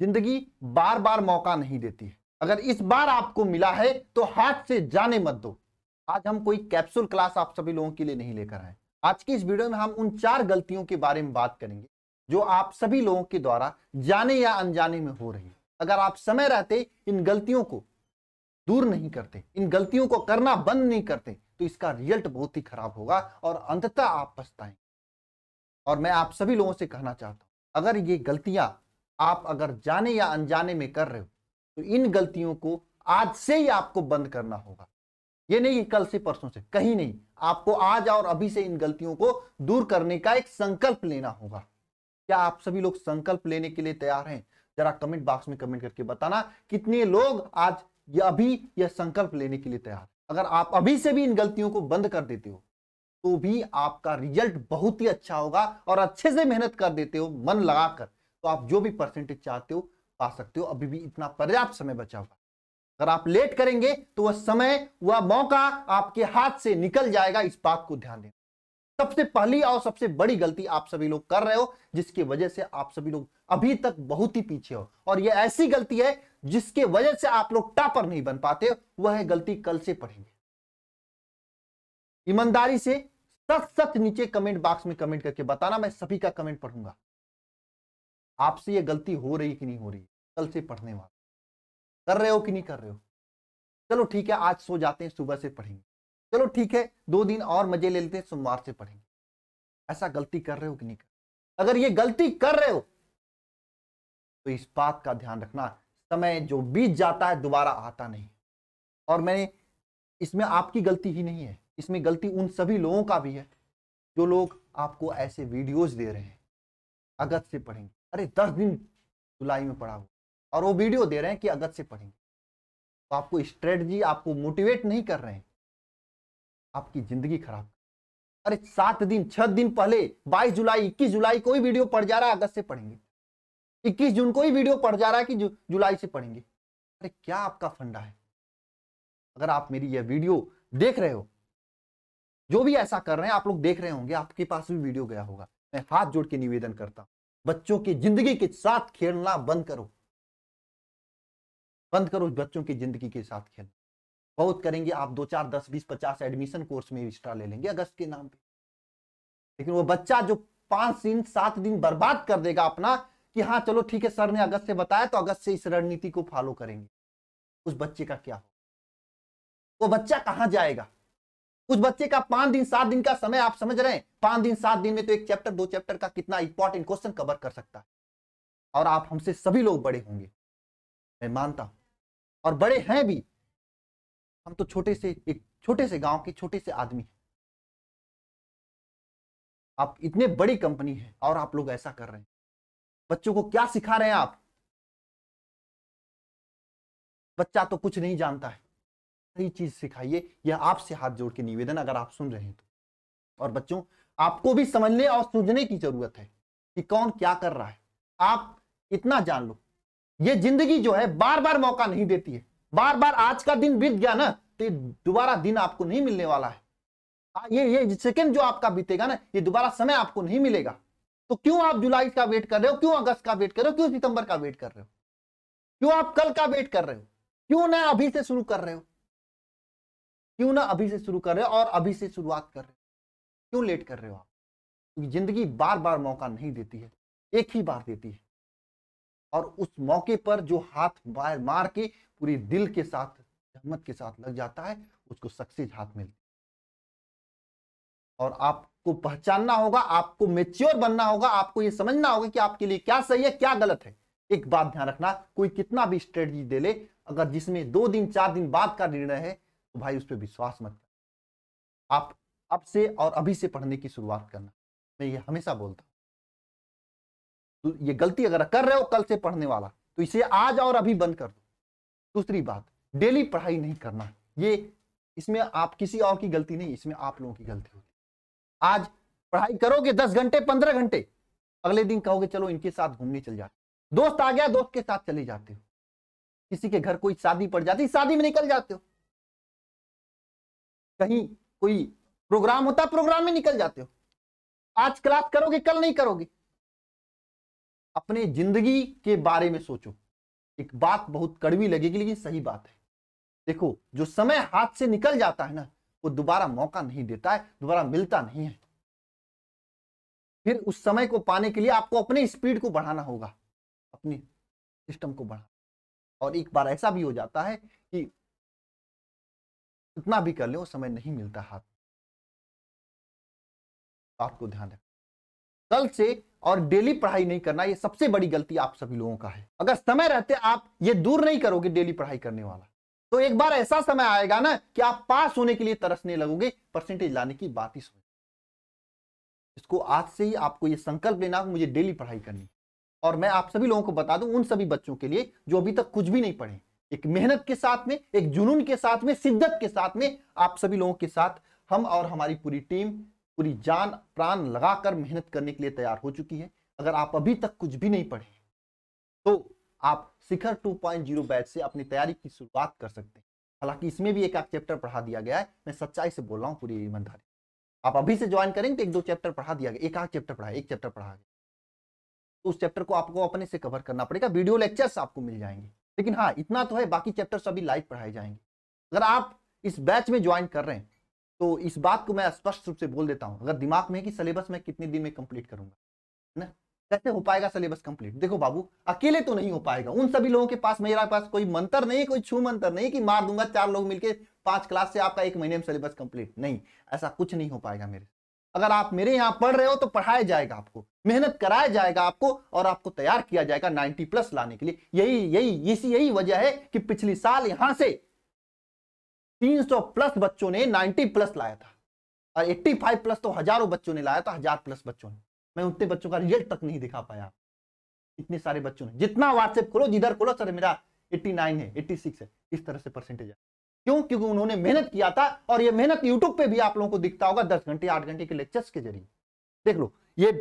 ज़िंदगी बार बार मौका नहीं देती। है अगर इस बार आपको मिला है तो हाथ से जाने मत दो। आज हम कोई कैप्सूल क्लास आप सभी लोगों के लिए नहीं लेकर आए। आज की इस वीडियो में हम उन चार गलतियों के बारे में बात करेंगे, जो आप सभी लोगों के द्वारा जाने या अनजाने में हो रही अगर आप समय रहते, इन गलतियों को दूर नहीं करते, इन गलतियों को करना बंद नहीं करते तो इसका रिज़ल्ट बहुत ही खराब होगा और अंततः आप पछताएँगे। और मैं आप सभी लोगों से कहना चाहता हूँ, अगर ये गलतियाँ आप अगर जाने या अनजाने में कर रहे हो तो इन गलतियों को आज से ही आपको बंद करना होगा। ये नहीं कल से परसों से, कहीं नहीं। आपको आज और अभी से इन गलतियों को दूर करने का एक संकल्प लेना होगा। क्या आप सभी लोग संकल्प लेने के लिए तैयार हैं? जरा कमेंट बॉक्स में कमेंट करके बताना कितने लोग आज ये अभी यह संकल्प लेने के लिए तैयार अगर आप अभी से भी इन गलतियों को बंद कर देते हो तो भी आपका रिज़ल्ट बहुत ही अच्छा होगा और अच्छे से मेहनत कर देते हो, मन लगाकर। तो आप जो भी परसेंटेज चाहते हो, पा सकते हो। अभी भी इतना पर्याप्त समय बचा हुआ अगर आप लेट करेंगे तो वह समय, वह मौका आपके हाथ से निकल जाएगा इस बात को ध्यान देना। सबसे पहली और सबसे बड़ी गलती आप सभी लोग कर रहे हो, जिसकी वजह से आप सभी लोग अभी तक बहुत ही पीछे हो। और यह ऐसी गलती है, जिसके वजह से आप लोग टापर नहीं बन पाते, वह है गलती कल से पढ़ेंगे। ईमानदारी से सच सच नीचे कमेंट बॉक्स में कमेंट करके बताना, मैं सभी का कमेंट पढ़ूँगा। आपसे यह गलती हो रही कि नहीं हो रही कल से पढ़ने वाला। कर रहे हो कि नहीं कर रहे हो? चलो ठीक है, आज सो जाते हैं, सुबह से पढ़ेंगे। चलो ठीक है, दो दिन और मज़े ले लेते हैं, सोमवार से पढ़ेंगे। ऐसा गलती कर रहे हो कि नहीं कर अगर ये गलती कर रहे हो तो इस बात का ध्यान रखना, समय जो बीत जाता है, दोबारा आता नहीं। और मैंने, इसमें आपकी गलती ही नहीं है, इसमें गलती उन सभी लोगों का भी है, जो लोग आपको ऐसे वीडियोस दे रहे हैं, अगस्त से पढ़ेंगे। अरे दस दिन जुलाई में पढ़ा हुआ। और वो वीडियो दे रहे हैं कि अगस्त से पढ़ेंगे। तो आपको स्ट्रेटजी आपको मोटिवेट नहीं कर रहे हैं। आपकी ज़िंदगी खराब अरे सात दिन छह दिन पहले बाईस जुलाई इक्कीस जुलाई कोई वीडियो पढ़ जा रहा है अगस्त से पढ़ेंगे। इक्कीस जून को ही वीडियो पढ़ जा रहा है कि जु, जुलाई से पढ़ेंगे। अरे क्या आपका फंडा है? अगर आप मेरी यह वीडियो देख रहे हो जो भी ऐसा कर रहे हैं आप लोग देख रहे होंगे आपके पास भी वीडियो गया होगा। मैं हाथ जोड़ के निवेदन करता हूँ। बच्चों की ज़िंदगी के साथ खेलना बंद करो। बंद करो बच्चों की ज़िंदगी के साथ खेलना बहुत करेंगे, आप दो चार, दस, बीस, पचास एडमिशन कोर्स में एक्स्ट्रा ले लेंगे अगस्त के नाम पे। लेकिन वो बच्चा जो पाँच दिन, सात दिन बर्बाद कर देगा अपना कि हाँ चलो ठीक है, सर ने अगस्त से बताया तो अगस्त से इस रणनीति को फॉलो करेंगे। उस बच्चे का क्या हो वो बच्चा कहाँ जाएगा? उस बच्चे का पाँच दिन, सात दिन का समय आप समझ रहे हैं। पाँच दिन, सात दिन में तो एक चैप्टर दो चैप्टर का कितना इंपॉर्टेंट क्वेश्चन कवर कर सकता है। और आप हमसे सभी लोग बड़े होंगे। मैं मानता हूँ। और बड़े हैं भी। हम तो छोटे से, एक छोटे से गाँव के छोटे से आदमी हैं। आप इतने बड़ी कंपनी है और आप लोग ऐसा कर रहे हैं। बच्चों को क्या सिखा रहे हैं आप? बच्चा तो कुछ नहीं जानता है। सही चीज़ सिखाइए यह आपसे हाथ जोड़ के निवेदन अगर आप सुन रहे हैं तो। और बच्चों, आपको भी समझने और सूझने की ज़रूरत है कि कौन क्या कर रहा है। आप इतना जान लो। ये ज़िंदगी जो है बार बार मौका नहीं देती है। बार बार आज का दिन बीत गया ना तो दोबारा दिन आपको नहीं मिलने वाला है। ये ये सेकंड जो आपका बीतेगा ना, ये दोबारा समय आपको नहीं मिलेगा। तो क्यों आप जुलाई का वेट कर रहे हो? क्यों अगस्त का वेट कर रहे हो? क्यों सितंबर का वेट कर रहे हो? क्यों आप कल का वेट कर रहे हो? क्यों ना अभी से शुरू कर रहे हो? क्यों ना अभी से शुरू कर रहे हो और अभी से शुरुआत कर रहे हो? क्यों लेट कर रहे हो आप? क्योंकि ज़िंदगी बार बार मौका नहीं देती है, एक ही बार देती है। और उस मौके पर जो हाथ मार के पूरी दिल के साथ, हिम्मत के साथ लग जाता है, उसको सक्सेस हाथ मिलती और आपको पहचानना होगा, आपको मेच्योर बनना होगा, आपको ये समझना होगा कि आपके लिए क्या सही है, क्या गलत है। एक बात ध्यान रखना, कोई कितना भी स्ट्रेटजी दे ले, अगर जिसमें दो दिन, चार दिन बाद का निर्णय है तो भाई उस पर विश्वास मत कर। आप अब से और अभी से पढ़ने की शुरुआत करना। मैं ये हमेशा बोलता हूँ। तो ये गलती अगर कर रहे हो कल से पढ़ने वाला तो इसे आज और अभी बंद कर दो। दूसरी बात, डेली पढ़ाई नहीं करना। ये, इसमें आप किसी और की गलती नहीं, इसमें आप लोगों की गलती होती आज पढ़ाई करोगे दस घंटे, पंद्रह घंटे, अगले दिन कहोगे, चलो इनके साथ घूमने चल जाते दोस्त आ गया, दोस्त के साथ चले जाते हो। किसी के घर कोई शादी पड़ जाती, शादी में निकल जाते हो। कहीं कोई प्रोग्राम होता प्रोग्राम में निकल जाते हो। आज क्लास करोगे, कल नहीं करोगे। अपने ज़िंदगी के बारे में सोचो। एक बात बहुत कड़वी लगेगी, लेकिन सही बात है। देखो, जो समय हाथ से निकल जाता है ना, वो दोबारा मौका नहीं देता है, दोबारा मिलता नहीं है। फिर उस समय को पाने के लिए आपको अपने स्पीड को बढ़ाना होगा। अपनी सिस्टम को बढ़ाना। और एक बार ऐसा भी हो जाता है कि इतना भी कर ले, वो समय नहीं मिलता हाथ बात को ध्यान रखें कल से और डेली पढ़ाई नहीं करना, ये सबसे बड़ी गलती आप सभी लोगों का है। अगर समय रहते, आप ये दूर नहीं करोगे डेली पढ़ाई करने वाला। तो एक बार ऐसा समय आएगा ना कि आप पास होने के लिए तरसने लगोगे, परसेंटेज लाने की बात ही सोच इसको आज से ही आपको ये संकल्प लेना मुझे डेली पढ़ाई करनी और मैं आप सभी लोगों को बता दूँ, उन सभी बच्चों के लिए जो अभी तक कुछ भी नहीं पढ़े एक मेहनत के साथ में, एक जुनून के साथ में, शिद्दत के साथ में आप सभी लोगों के साथ हम और हमारी पूरी टीम, पूरी जान, प्राण लगाकर मेहनत करने के लिए तैयार हो चुकी है। अगर आप अभी तक कुछ भी नहीं पढ़े तो आप शिखर 2.0 बैच से अपनी तैयारी की शुरुआत कर सकते हैं। हालाँकि इसमें भी एक आध चैप्टर पढ़ा दिया गया है। मैं सच्चाई से बोल रहा हूँ, पूरी ईमानदारी आप अभी से ज्वाइन करेंगे तो एक दो चैप्टर पढ़ा दिया गया, एक आध चैप्टर पढ़ा, एक चैप्टर पढ़ा गया। तो उस चैप्टर को आपको अपने से कवर करना पड़ेगा। वीडियो लेक्चर्स आपको मिल जाएँगे। लेकिन हाँ इतना तो है, बाकी चैप्टर सभी लाइव पढ़ाए जाएँगे। अगर आप इस बैच में ज्वाइन कर रहे हैं तो इस बात को मैं स्पष्ट रूप से बोल देता हूँ। अगर दिमाग में कि सिलेबस मैं कितने दिन में कंप्लीट करूँगा, है ना? कैसे हो पाएगा सिलेबस कंप्लीट देखो बाबू, अकेले तो नहीं हो पाएगा। उन सभी लोगों के पास, मेरा पास कोई मंत्र नहीं, कोई छू मंत्र नहीं कि मार दूँगा चार लोग मिलके पाँच क्लास से आपका एक महीने में सिलेबस कंप्लीट नहीं, ऐसा कुछ नहीं हो पाएगा मेरे अगर आप मेरे यहाँ पढ़ रहे हो तो पढ़ाया जाएगा आपको। मेहनत कराया जाएगा आपको और आपको तैयार किया जाएगा 90 प्लस लाने के लिए। यही यही, इसी, यही वजह है कि पिछली साल यहाँ से 300 प्लस बच्चों ने 90 प्लस लाया था और 85 प्लस तो हज़ारों बच्चों ने लाया था, हज़ार प्लस बच्चों ने। मैं उतने बच्चों का रिज़ल्ट तक नहीं दिखा पाया। इतने सारे बच्चों ने, जितना व्हाट्सएप खोलो, जिधर खोलो, सर, मेरा 89 है 86 है, इस तरह से परसेंटेज है। क्यों? क्योंकि उन्होंने मेहनत किया था और ये मेहनत यूट्यूब पे भी आप लोगों को दिखता होगा दस घंटे, आठ घंटे के लेक्चर्स के ज़रिए। देख लो, ये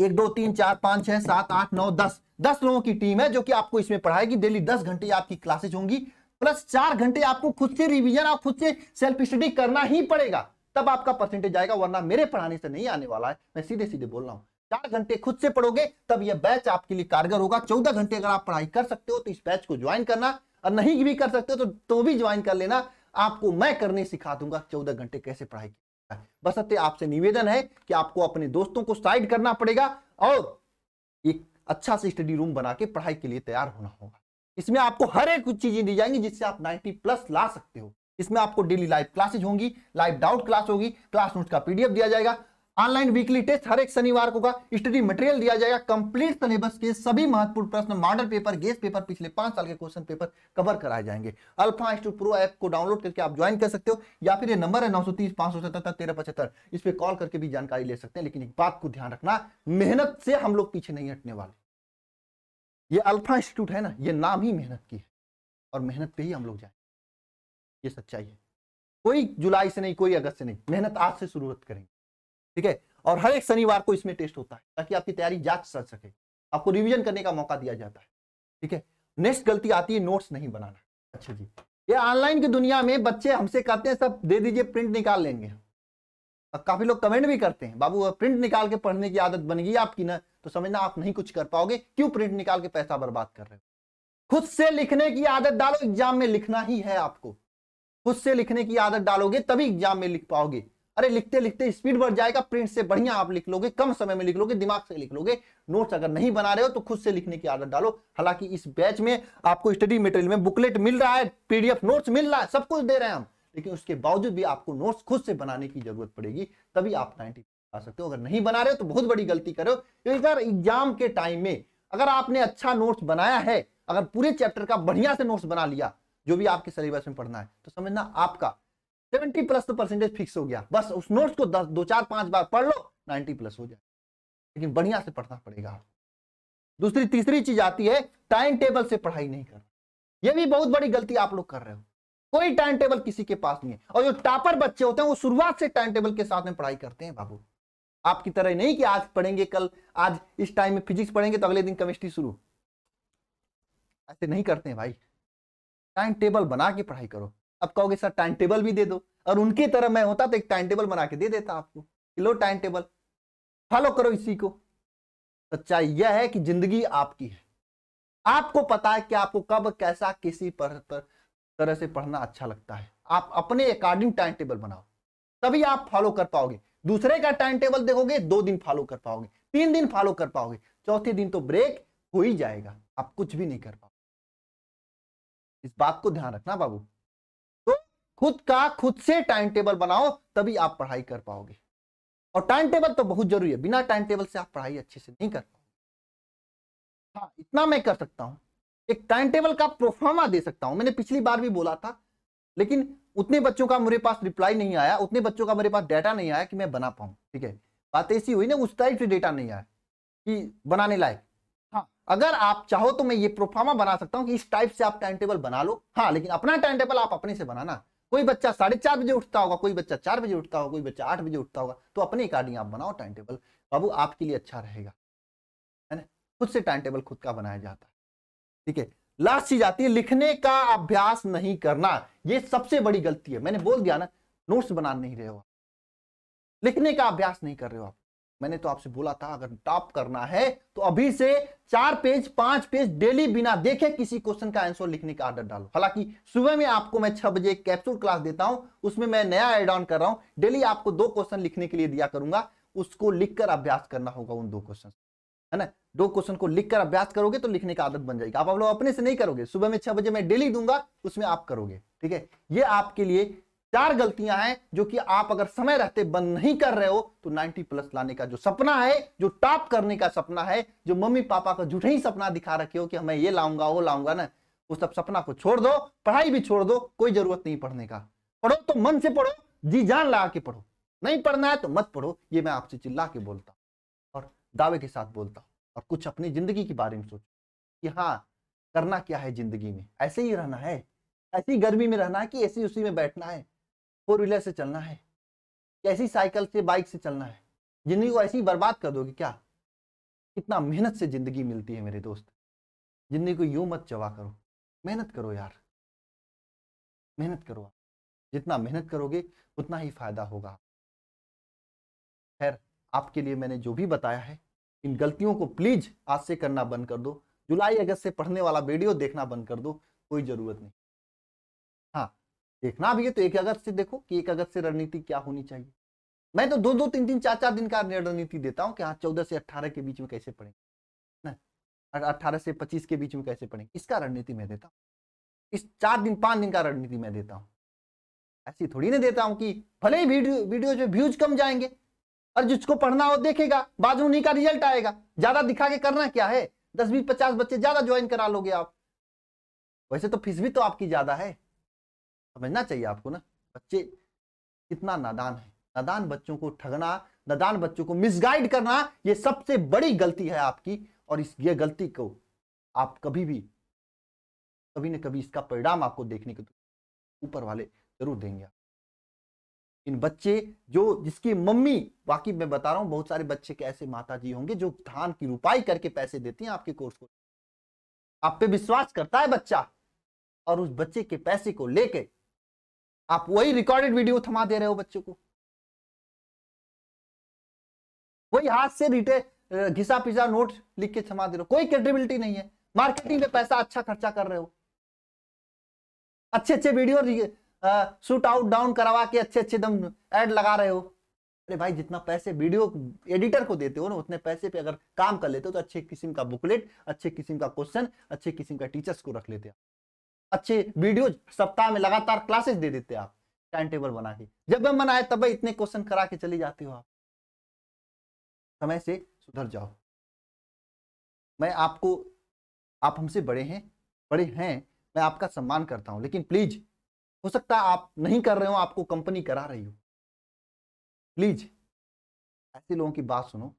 एक दो तीन चार पाँच छह सात आठ नौ दस दस लोगों की टीम है जो कि आपको इसमें पढ़ाएगी। डेली दस घंटे आपकी क्लासेज होंगी। प्लस चार घंटे आपको खुद से रिवीजन और खुद से सेल्फ स्टडी करना ही पड़ेगा। तब आपका परसेंटेज आएगा वरना मेरे पढ़ाने से नहीं आने वाला है। मैं सीधे सीधे बोल रहा हूँ। चार घंटे खुद से पढ़ोगे तब यह बैच आपके लिए कारगर होगा। चौदह घंटे अगर आप पढ़ाई कर सकते हो तो इस बैच को ज्वाइन करना। और नहीं भी कर सकते हो तो, तो भी ज्वाइन कर लेना। आपको मैं करने सिखा दूँगा चौदह घंटे कैसे पढ़ाई बस आपसे निवेदन है कि आपको अपने दोस्तों को साइड करना पड़ेगा और एक अच्छा से स्टडी रूम बना के पढ़ाई के लिए तैयार होना होगा। इसमें आपको हर एक कुछ चीज़ें दी जाएँगी जिससे आप 90 प्लस ला सकते हो। इसमें आपको डेली लाइव क्लासेज होंगी लाइव डाउट क्लास होगी क्लास नोट का पीडीएफ दिया जाएगा ऑनलाइन वीकली टेस्ट हर एक शनिवार को का स्टडी मटेरियल दिया जाएगा। कंप्लीट सिलेबस के सभी महत्वपूर्ण प्रश्न, मॉडल पेपर, गेस पेपर, पिछले पाँच साल के क्वेश्चन पेपर कवर कराए जाएँगे। अल्फ़ा इंस्टू प्रो ऐप को डाउनलोड करके आप ज्वाइन कर सकते हो, या फिर ये नंबर है नौ सौ तीस, पाँच सौ सतहत्तर, तेरह पचहत्तर। इस पर कॉल करके भी जानकारी ले सकते हैं, लेकिन एक बात को ध्यान रखना, मेहनत से हम लोग पीछे नहीं हटने वाले। ये अल्फ़ा इंस्टीट्यूट है ना, ये नाम ही मेहनत की है, और मेहनत पे ही हम लोग जाए। ये सच्चाई है। कोई जुलाई से नहीं, कोई अगस्त से नहीं, मेहनत आज से शुरुआत करेंगे। ठीक है? और हर एक शनिवार को इसमें टेस्ट होता है, ताकि आपकी तैयारी जाँच सक सके। आपको रिवीजन करने का मौका दिया जाता है, ठीक है? नेक्स्ट गलती आती है नोट्स नहीं बनाना। अच्छा जी। ये ऑनलाइन की दुनिया में बच्चे हमसे कहते हैं, सब दे दीजिए, प्रिंट निकाल लेंगे और काफ़ी लोग कमेंट भी करते हैं, बाबू प्रिंट निकाल के पढ़ने की आदत बन गई आपकी ना तो समझना आप नहीं कुछ कर पाओगे। क्यों प्रिंट निकाल के पैसा बर्बाद कर रहे हो? खुद से लिखने की आदत डालो, एग्ज़ाम में लिखना ही है आपको। खुद से लिखने की आदत डालोगे, तभी एग्ज़ाम में लिख पाओगे। अरे लिखते लिखते स्पीड बढ़ जाएगा, प्रिंट से बढ़िया आप लिख लोगे, कम समय में लिख लोगे, दिमाग से लिख लोगे। नोट्स अगर नहीं बना रहे हो तो खुद से लिखने की आदत डालो। हालाँकि इस बैच में आपको स्टडी मटेरियल में बुकलेट मिल रहा है पीडीएफ नोट्स मिल रहा है, सब कुछ दे रहे हैं हम। लेकिन उसके बावजूद भी आपको नोट्स खुद से बनाने की ज़रूरत पड़ेगी, तभी आप नाइनटी आ सकते हो। अगर नहीं बना रहे हो तो बहुत बड़ी गलती करो। क्योंकि सर एग्ज़ाम के टाइम में अगर आपने अच्छा नोट्स बनाया है, अगर पूरे चैप्टर का बढ़िया से नोट्स बना लिया, जो भी आपके सिलेबस में पढ़ना है तो समझना आपका सेवेंटी प्लस तो परसेंटेज फिक्स हो गया। बस उस नोट्स को दस, दो, चार, पाँच बार पढ़ लो नाइनटी प्लस हो जाए लेकिन बढ़िया से पढ़ना पड़ेगा। दूसरी, तीसरी चीज़ आती है टाइम टेबल से पढ़ाई नहीं करना। यह भी बहुत बड़ी गलती आप लोग कर रहे हो। कोई टाइम टेबल किसी के पास नहीं है। और जो टापर बच्चे होते हैं, वो शुरुआत से टाइम टेबल के साथ में पढ़ाई करते हैं बाबू। आपकी तरह नहीं कि आज पढ़ेंगे कल, आज इस टाइम में फिजिक्स पढ़ेंगे तो अगले दिन केमिस्ट्री शुरू। ऐसे नहीं करते हैं भाई। टाइम टेबल बना के पढ़ाई करो। अब कहोगे सर टाइम टेबल भी दे दो। और उनकी तरह मैं होता तो एक टाइम टेबल बना के दे देता आपको। लो टाइम टेबल फॉलो करो इसी को। सच्चाई यह है कि ज़िंदगी आपकी है। आपको पता है कि आपको कब कैसा किसी पर, पर तरह से पढ़ना अच्छा लगता है। आप अपने अकॉर्डिंग टाइम टेबल बनाओ। तभी आप फॉलो कर पाओगे। दूसरे का टाइम टेबल देखोगे दो दिन फॉलो कर पाओगे तीन दिन फॉलो कर पाओगे चौथे दिन तो ब्रेक हो ही जाएगा। आप कुछ भी नहीं कर पाओगे। इस बात को ध्यान रखना बाबू। खुद का, खुद से टाइम टेबल बनाओ, तभी आप पढ़ाई कर पाओगे। और टाइम टेबल तो बहुत ज़रूरी है। बिना टाइम टेबल से आप पढ़ाई अच्छे से नहीं कर पाओगे। हाँ इतना मैं कर सकता हूँ। एक टाइम टेबल का प्रोफार्मा दे सकता हूँ। मैंने पिछली बार भी बोला था, लेकिन उतने बच्चों का मेरे पास रिप्लाई नहीं आया। उतने बच्चों का मेरे पास डेटा नहीं आया कि मैं बना पाऊँ। ठीक है? बात ऐसी हुई ना, उस टाइप से डेटा नहीं आया कि बनाने लायक। हाँ अगर आप चाहो तो मैं ये प्रोफार्मा बना सकता हूँ कि इस टाइप से आप टाइम टेबल बना लो। हाँ लेकिन अपना टाइम टेबल आप अपने से बनाना। कोई बच्चा साढ़े चार बजे उठता होगा, कोई बच्चा चार बजे उठता होगा, कोई बच्चा आठ बजे उठता होगा तो अपने अकॉर्डिंग आप बनाओ टाइम टेबल बाबू, आपके लिए अच्छा रहेगा। है ना? खुद से टाइम टेबल खुद का बनाया जाता है। ठीक है? लास्ट चीज़ आती है, लिखने का अभ्यास नहीं करना। ये सबसे बड़ी गलती है। मैंने बोल दिया ना नोट्स बना नहीं रहे हो लिखने का अभ्यास नहीं कर रहे हो आप। मैंने तो आपसे बोला था, अगर टॉप करना है तो अभी से चार पेज, पाँच पेज डेली बिना देखे किसी क्वेश्चन का आंसर लिखने का आदत डालो। हालाँकि सुबह में आपको मैं छह बजे कैप्सूल क्लास देता हूँ, उसमें मैं नया एड ऑन कर रहा हूँ। डेली आपको दो क्वेश्चन लिखने के लिए दिया करूँगा, उसको लिखकर अभ्यास करना होगा उन दो क्वेश्चन है ना? दो क्वेश्चन को लिखकर अभ्यास करोगे तो लिखने का आदत बन जाएगी। आप लोग अपने से नहीं करोगे, सुबह में छह बजे मैं डेली दूँगा, उसमें आप करोगे, ठीक है? ये आपके लिए चार गलतियाँ हैं जो कि आप अगर समय रहते बंद नहीं कर रहे हो तो 90 प्लस लाने का जो सपना है, जो टॉप करने का सपना है, जो मम्मी पापा का झूठे ही सपना दिखा रखे हो कि मैं ये लाऊँगा, वो लाऊँगा ना उस सब सपना को छोड़ दो, पढ़ाई भी छोड़ दो, कोई ज़रूरत नहीं पढ़ने का। पढ़ो तो मन से पढ़ो, जी जान लगा के पढ़ो। नहीं पढ़ना है तो मत पढ़ो, ये मैं आपसे चिल्ला के बोलता हूँ और दावे के साथ बोलता हूँ और कुछ अपनी ज़िंदगी के बारे में सोचो कि हाँ करना क्या है ज़िंदगी में? ऐसे ही रहना है, ऐसी गर्मी में रहना है कि ऐसी उसी में बैठना है? फोर व्हीलर से चलना है। कैसी साइकिल से, बाइक से चलना है। ज़िंदगी को ऐसी ही बर्बाद कर दोगे क्या? कितना मेहनत से ज़िंदगी मिलती है मेरे दोस्त। ज़िंदगी को यूँ मत चवा करो। मेहनत करो यार। मेहनत करो जितना मेहनत करोगे, उतना ही फ़ायदा होगा। खैर, आपके लिए मैंने जो भी बताया है, इन गलतियों को प्लीज़ आज से करना बंद कर दो। जुलाई, अगस्त से पढ़ने वाला वीडियो देखना बंद कर दो। कोई ज़रूरत नहीं। हाँ देखना भी है तो एक अगस्त से देखो कि एक अगस्त से रणनीति क्या होनी चाहिए। मैं तो दो दो, तीन तीन, चार चार दिन का रणनीति देता हूँ कि हाँ चौदह से अट्ठारह के बीच में कैसे पढ़ेंगे ना? अट्ठारह से पच्चीस के बीच में कैसे पढ़ेंगे इसका रणनीति मैं देता हूँ। इस चार दिन, पाँच दिन का रणनीति मैं देता हूँ। ऐसी थोड़ी नहीं देता हूँ कि भले ही वीडियो जो व्यूज़ कम जाएँगे और जिसको पढ़ना हो देखेगा बाद में उन्हीं का रिज़ल्ट आएगा, ज़्यादा दिखा के करना क्या है? दस, बीस, पचास बच्चे ज़्यादा ज्वाइन करा लोगे आप। वैसे तो फ़ीस भी तो आपकी ज़्यादा है। समझना चाहिए आपको ना, बच्चे कितना नादान है। नादान बच्चों को ठगना, नादान बच्चों को मिसगाइड करना, ये सबसे बड़ी गलती है आपकी और इस, ये गलती को आप कभी भी, कभी न कभी इसका परिणाम आपको देखने को ऊपर वाले ज़रूर देंगे इन बच्चे जो, जिसकी मम्मी बाकी मैं बता रहा हूँ, बहुत सारे बच्चे के ऐसे माता जी होंगे जो धान की रुपाई करके पैसे देती हैं आपके कोर्स को। आप पे विश्वास करता है बच्चा और उस बच्चे के पैसे को लेके आप वही रिकॉर्डेड वीडियो थमा दे रहे हो बच्चों को। वही हाथ से रिटे घिसा पिसा नोट लिख के थमा दे रहे हो। कोई क्रेडिबिलिटी नहीं है। मार्केटिंग में पैसा अच्छा खर्चा कर रहे हो। अच्छे अच्छे वीडियो शूट आउट डाउन करवा के अच्छे अच्छे दम एड लगा रहे हो। अरे भाई, जितना पैसे वीडियो एडिटर को देते हो ना, उतने पैसे पे अगर काम कर लेते हो तो अच्छे किस्म का बुकलेट अच्छे किस्म का क्वेश्चन अच्छे किस्म का टीचर्स को रख लेते हो। अच्छे वीडियो सप्ताह में लगातार क्लासेस दे देते आप टाइम टेबल बना के। जब मैं मन आए तब इतने क्वेश्चन करा के चली जाती हो आप। समय से सुधर जाओ। मैं आपको, आप हमसे बड़े हैं बड़े हैं, मैं आपका सम्मान करता हूँ, लेकिन प्लीज़ हो सकता है आप नहीं कर रहे हो, आपको कंपनी करा रही हो। प्लीज़ ऐसे लोगों की बात सुनो,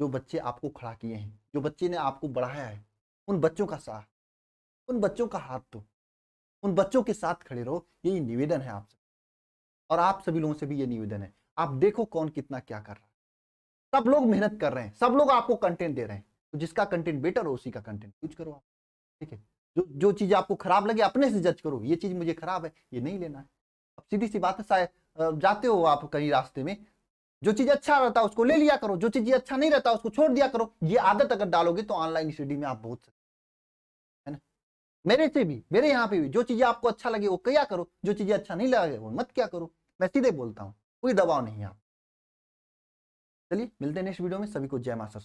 जो बच्चे आपको खड़ा किए हैं, जो बच्चे ने आपको बढ़ाया है, उन बच्चों का साथ, उन बच्चों का हाथ दो। उन बच्चों के साथ खड़े रहो यही निवेदन है आपसे और आप सभी लोगों से भी ये निवेदन है, आप देखो कौन कितना क्या कर रहा है। सब लोग मेहनत कर रहे हैं, सब लोग आपको कंटेंट दे रहे हैं। तो जिसका कंटेंट बेटर हो, उसी का कंटेंट यूज़ करो आप। ठीक है? जो जो चीज़ आपको खराब लगे, अपने से जज करो, ये चीज़ मुझे खराब है, ये नहीं लेना है। अब सीधी सी बात है, शायद जाते हो आप कहीं रास्ते में, जो चीज़ अच्छा रहता है उसको ले लिया करो, जो चीज़ अच्छा नहीं रहता, उसको छोड़ दिया करो। ये आदत अगर डालोगे तो ऑनलाइन स्टडी में आप बहुत मेरे से भी, मेरे यहाँ पे भी, जो चीज़ें आपको अच्छा लगे, वो क्या करो, जो चीज़ें अच्छा नहीं लगे, वो मत क्या करो। मैं सीधे बोलता हूँ, कोई दबाव नहीं है चलिए, मिलते हैं नेक्स्ट वीडियो में, सभी को जय माता